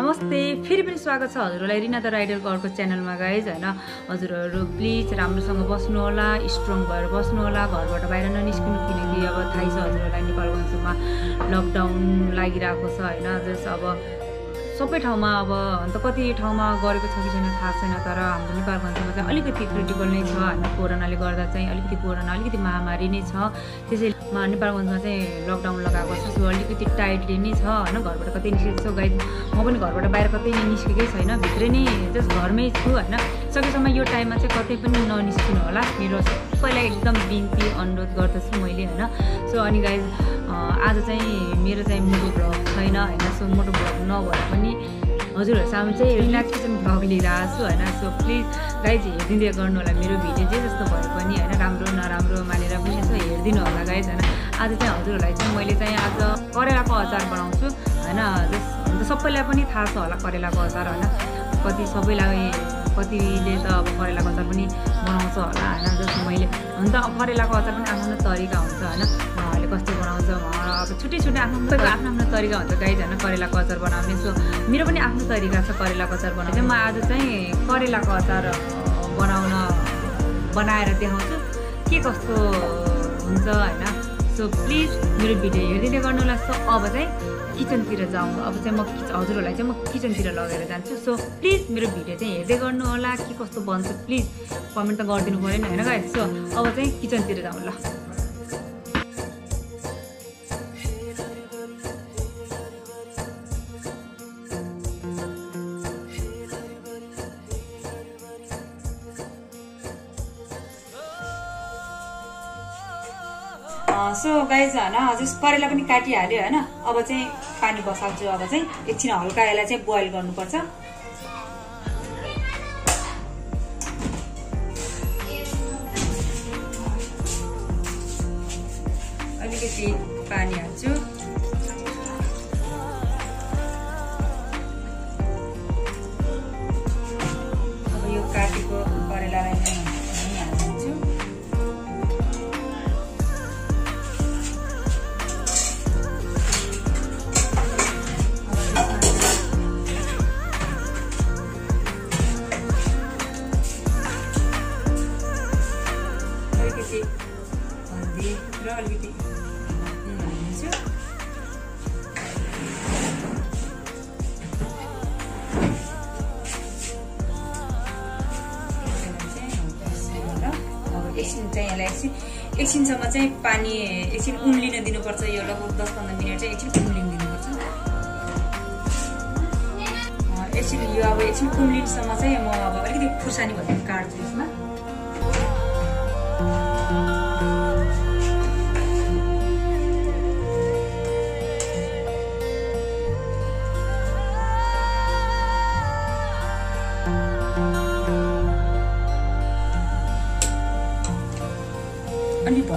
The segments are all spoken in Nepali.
नमस्ते फेरि पनि स्वागत छ। हजुरहरूलाई रिना द राइडरको अर्को च्यानलमा गाइज होइन? हजुरहरू प्लिज राम्रोसँग बस्नु होला स्ट्रङ भएर बस्नु होला घरबाट बाहिर ननिस्किनु किनकि अब थाहै छ हजुरहरूलाई नेपालगञ्जमा लकडाउन लागिरहेको छ होइन? जस अब सबै ठाउँमा अब अन्त कति ठाउँमा गरेको छ कि छैन थाहा छैन तर हाम्रो नेपालगञ्जमा चाहिँ अलिकति क्रिटिकल नै छ। होइन कोरोनाले गर्दा चाहिँ अलिकति कोरोना अलिकति महामारी नै छ। त्यसैमा नेपालगञ्जमा चाहिँ लकडाउन लगाएको छ सो अलिकति टाइटली नै छ। होइन घरबाट कतै निस्केको छ गाइड म पनि घरबाट बाहिर कतै निस्केकै छैन भित्रै नै जस्ट घरमै छु होइन। सकेसम्म यो टाइममा चाहिँ कतै पनि ननिस्किनु होला मेरो सबैलाई एकदम बिन्ती अनुरोध गर्दछु मैले होइन। सो अनि गाइज आज चाहिँ मेरो चाहिँ मोटो भ्लग छैन होइन? सो मोटो भ्लग नभए पनि हजुरहरू सामु चाहिँ रिल्याक्स किचन भ्लग लिइरहेको छु होइन? सो प्लिज गाइज हेरिदिँदै गर्नु होला मेरो भिडियो जे जस्तो भए पनि होइन? राम्रो नराम्रो मानेर पनि यसो हेरिदिनु होला गाइज होइन? आज चाहिँ हजुरहरूलाई चाहिँ मैले चाहिँ आज करेलाको अचार बनाउँछु होइन? अन्त सबैलाई पनि थाहा छ होला करेलाको अचार होइन? कति सबैलाई कतिले त अब करेलाको अचार पनि बनाउँछ होला होइन? जस्तो मैले अन्त करेलाको अचार पनि आफ्नो आफ्नो तरिका हुन्छ होइन? कस्तो बनाउँछ अब छुट्टै छुट्टै आफ्नो आफ्नो आफ्नो आफ्नो तरिका हुन्छ गाई झन् करेलाको अचार बनाउने। सो मेरो पनि आफ्नो तरिका छ करेलाको अचार बनाउने। म आज चाहिँ करेलाको अचार बनाउन बनाएर देखाउँछु। के कस्तो हुन्छ होइन? सो प्लिज मेरो भिडियो हेरिदिँदै गर्नु होला सो अब चाहिँ किचनतिर जाउँ। अब चाहिँ म हजुरहरूलाई चाहिँ म किचनतिर लगेर जान्छु। सो प्लिज मेरो भिडियो चाहिँ हेर्दै गर्नु होला के कस्तो बन्छ प्लिज कमेन्ट त गरिदिनु पऱ्यो नि होइन गाइस सो अब चाहिँ किचनतिर जाउँ ल। सो गाइज होइन हजुर करेला पनि काटिहाल्यो होइन। अब चाहिँ पानी बसाल्छु अब चाहिँ एकछिन हल्का यसलाई चाहिँ बोइल गर्नुपर्छ। अलिकति पानी हाल्छु। एकछिन चाहिँ यसलाई एकछिन एकछिनसम्म चाहिँ पानी एकछिन उम्लिन दिनुपर्छ यो लगभग दस पन्ध्र मिनट चाहिँ एकछिन उम्लिन दिनुपर्छ। एकछिन यो अब एकछिन उम्लिनसम्म चाहिँ म अब अलिकति खुर्सानी भनेर काट्छु यसमा।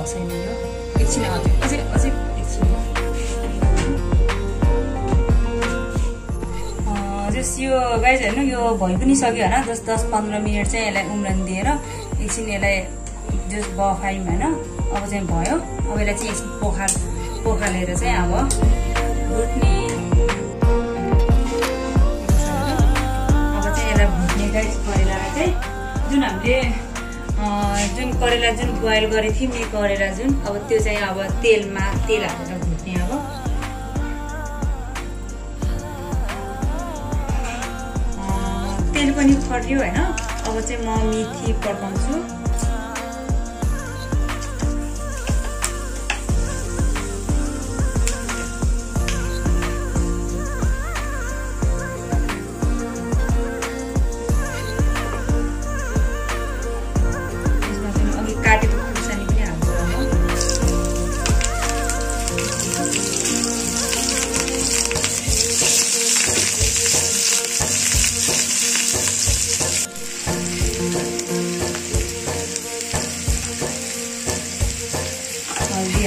छैन एकछिन अझै अझै अझै एकछिन जस यो गाई हेर्नु यो भइ पनि सक्यो होइन जस दस पन्ध्र मिनट चाहिँ यसलाई उम्रन दिएर एकछिन यसलाई जस बफायौँ होइन अब चाहिँ भयो अब यसलाई चाहिँ एकछिन पोखाल पोखालेर चाहिँ अब भुट्ने अब चाहिँ यसलाई भुट्ने गाई करेलालाई चाहिँ जुन हामीले जुन करेला जुन बोइल गरेको थियौँ नि करेला जुन अब त्यो चाहिँ अब तेलमा तेल हालेर भुट्ने अब। तेल पनि खट्यो होइन? अब चाहिँ म मेथी पड्काउँछु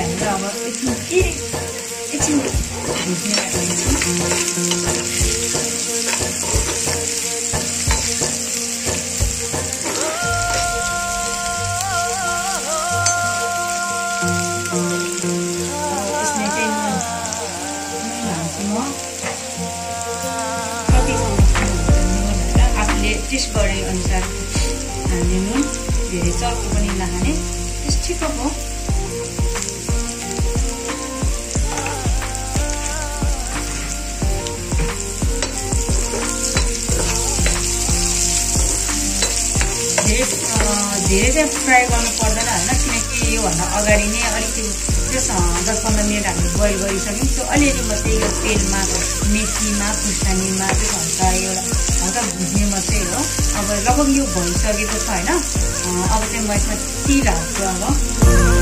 अहिले हामीले अब एकछिन के एकछिन आफूले टेस्ट गरे अनुसार धेरै चर्को पनि नखाने ठिकको धेरै चाहिँ फ्राई गर्नु पर्दैन होइन किनकि योभन्दा अगाडि नै अलिकति त्यस दस पन्ध्र मिनट हामीले बोइल गरिसक्यौँ त्यो अलिअलि मात्रै यो तेलमा मेथीमा खुर्सानीमा चाहिँ हल्का एउटा हल्का भुज्ने मात्रै हो। अब लगभग यो भइसकेको छ होइन। अब चाहिँ म यसमा तिल हाल्छु अब।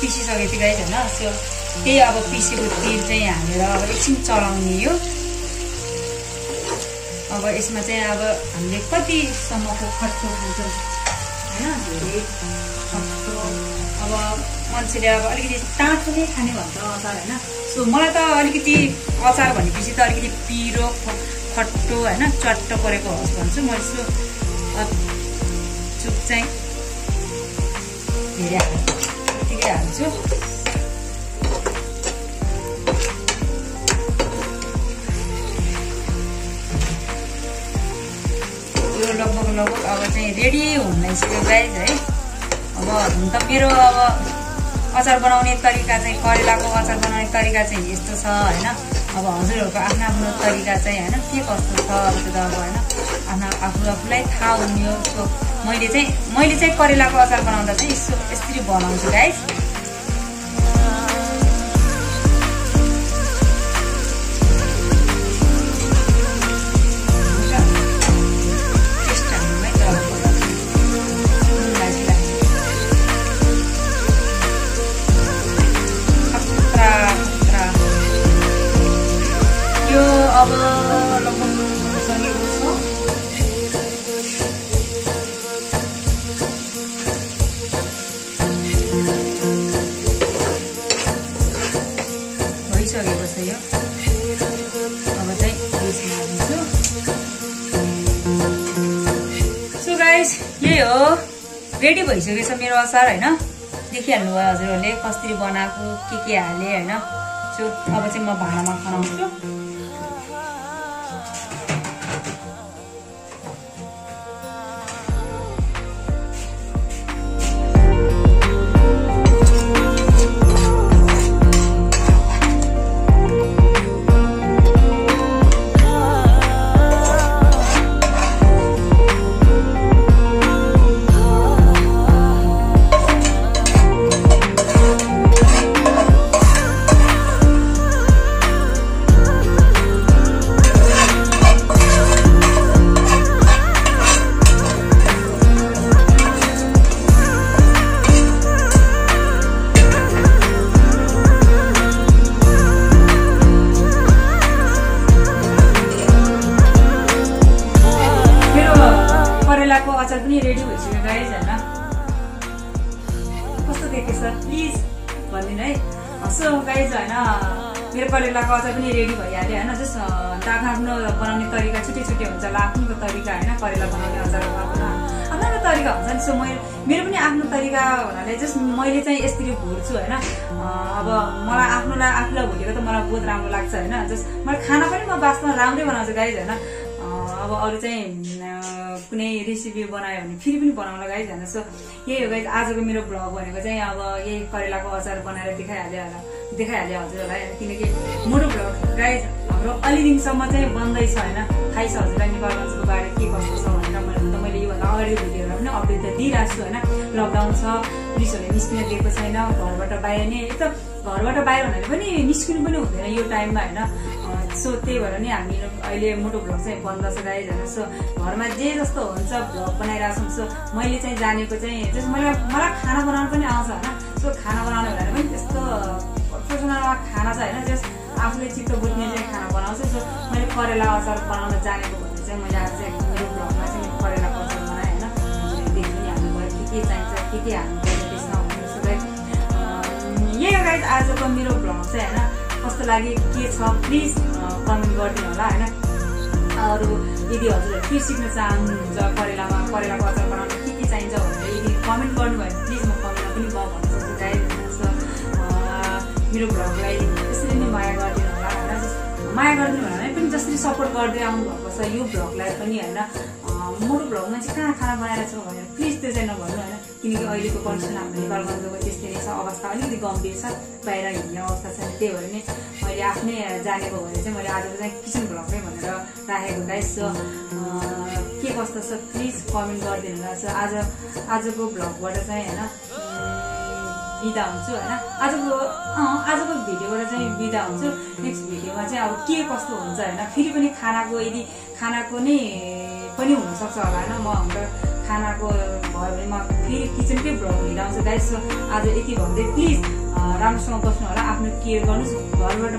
पिसिसकेको थिएँ गाइस होइन? सो त्यही अब पिसेको तेल चाहिँ हालेर अब एकछिन चलाउने यो अब यसमा चाहिँ अब हामीले कतिसम्मको खट्टो खान्छ होइन? धेरै अब मान्छेले अब अलिकति टाँटो नै खाने भन्छ अचार होइन? सो मलाई त अलिकति अचार भनेपछि त अलिकति पिरो खट्टो होइन? चट्टो परेको होस् भन्छु म यसो चुप चाहिँ धेरै हाल्छु हाल्छु यो लगभग लगभग अब चाहिँ रेडी हुँदैछ गाइज है। अब हुन त मेरो अब अचार बनाउने तरिका चाहिँ करेलाको अचार बनाउने तरिका चाहिँ यस्तो छ होइन? अब हजुरहरूको आफ्नो आफ्नो तरिका चाहिँ होइन के कस्तो छ अब त्यो त अब होइन आफ्नो आफू आफूलाई थाहा हुने हो। मैले चाहिँ मैले चाहिँ करेलाको अचार बनाउँदा चाहिँ यसो यसरी बनाउँछु गाइस रेडी भइसकेको छ मेरो अचार होइन? देखिहाल्नु भयो हजुरहरूले कसरी बनाएको के के हालेँ होइन? सो अब चाहिँ म भाँडामा खनाउँछु। करेलाको अचार पनि रेडी भइहाल्यो होइन? जस्ट आफ्नो आफ्नो बनाउने तरिका छुट्टै छुट्टै हुन्छ ल आफ्नो तरिका होइन? करेला बनाउने अचारको आफ्नो आफ्नो तरिका हुन्छ नि सो मैले मेरो पनि आफ्नो तरिका हुनाले जस्ट मैले चाहिँ यसरी भुट्छु होइन? अब मलाई आफ्नोलाई आफूलाई भुटेको त मलाई बहुत राम्रो लाग्छ होइन? जस्ट मैले खाना पनि म वास्तवमा राम्रै बनाउँछु गाइज होइन? अब अरू चाहिँ कुनै रेसिपी बनायो भने फेरि पनि बनाउन गाइज होइन? सो यही हो गाइज आजको मेरो भ्लग भनेको चाहिँ अब यही करेलाको अचार बनाएर देखाइहाल्यो होला देखाइहाल्यो हजुरहरूलाई किनकि मोटो भ्लग गाइज हाम्रो अलि दिनसम्म चाहिँ बन्दैछ होइन? थाहै छ हजुरलाई नेपालगञ्जको बारे के कस्तो छ भनेर मैले त मैले योभन्दा अगाडि भिडियोहरू पनि अपडेट त दिइरहेको छु होइन? लकडाउन छ पुलिसहरूले निस्किन दिएको छैन घरबाट बाहिर नै एकदम घरबाट बाहिर हुनाले पनि निस्किनु पनि हुँदैन यो टाइममा होइन? सो त्यही भएर नि हामी अहिले मोटो भ्लग चाहिँ बन्द छ होइन? सो घरमा जे जस्तो हुन्छ भ्लग बनाइरहेको छौँ। सो मैले चाहिँ जानेको चाहिँ जस मलाई मलाई खाना बनाउनु पनि आउँछ होइन? सो खाना बनाउनु भनेर पनि त्यस्तो प्रोफेसनलमा खाना छ होइन? जस आफूले चित्त बुझ्ने चाहिँ खाना बनाउँछु। सो मैले करेला अचार बनाउन जानेको भने चाहिँ मैले आज चाहिँ मेरो ब्लगमा चाहिँ करेलाको अचार बनाएँ होइन? देख्नु नि हाल्नु के के चाहिन्छ के के हाल्नु पऱ्यो त्यसमा भन्नु सबै यही हो आजको मेरो भ्लग चाहिँ होइन? कस्तो लाग्यो के छ प्लिज कमेन्ट गरिदिनु होला होइन? अरू यदि हजुरहरू के सिक्न चाहनुहुन्छ करेलामा करेलाको अचार बनाउन के के चाहिन्छ भनेर यदि कमेन्ट गर्नुभयो भने प्लिज म कमेन्टमा पनि म मेरो भ्लगलाई यसरी नै माया गरिदिनु होला होइन माया गरिदिनु भने पनि जसरी सपोर्ट गर्दै आउनुभएको छ यो भ्लगलाई पनि होइन मोटो भ्लगमा चाहिँ कहाँ खाना बनाएर छ भनेर प्लिज त्यो चाहिँ नभन्नु होइन किनकि अहिलेको कन्डिसन हाम्रो नेपालगञ्जको त्यस्तै छ अवस्था अलिकति गम्भीर छ बाहिर हिँड्ने अवस्था छ त्यही भएर नै मैले आफ्नै जानेको भएर चाहिँ मैले आजको चाहिँ किचन भ्लग नै भनेर राखेको गाइस सो के कस्तो छ प्लिज कमेन्ट गरिदिनु होला। आज आजको भ्लगबाट चाहिँ होइन बिदा हुन्छु होइन। आजको आजको भिडियोबाट चाहिँ बिदा हुन्छु। नेक्स्ट भिडियोमा चाहिँ अब के कस्तो हुन्छ होइन। फेरि पनि खानाको यदि खानाको नै पनि हुनसक्छ होला होइन। म हाम्रो खानाको भयो भने म फेरि किचनकै भ्लग लिएर आउँछु गाइस आज यति भन्दै प्लिज राम्रोसँग बस्नु होला। आफ्नो केयर गर्नुहोस्। घरबाट